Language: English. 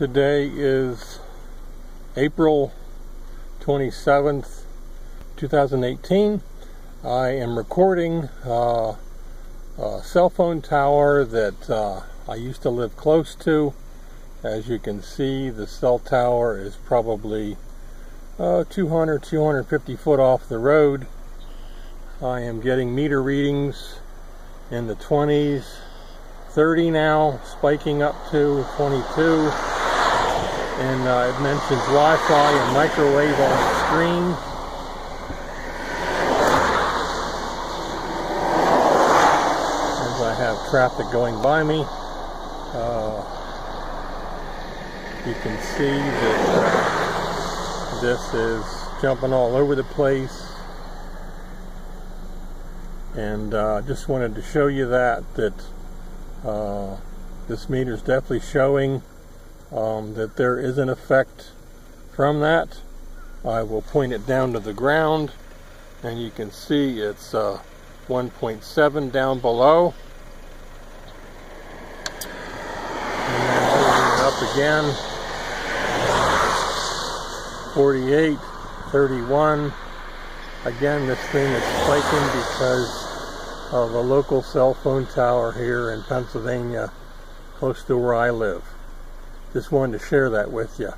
Today is April 27th, 2018. I am recording uh, a cell phone tower that uh, I used to live close to. As you can see, the cell tower is probably uh, 200, 250 foot off the road. I am getting meter readings in the 20s, 30 now, spiking up to 22. And uh, it mentions Wi-Fi and microwave on the screen. As I have traffic going by me. Uh, you can see that this is jumping all over the place and uh, just wanted to show you that that uh, this meter is definitely showing um, that there is an effect from that. I will point it down to the ground and you can see it's uh, 1.7 down below. And then holding it up again. 48 31 Again, this thing is spiking because of a local cell phone tower here in Pennsylvania, close to where I live. Just wanted to share that with you.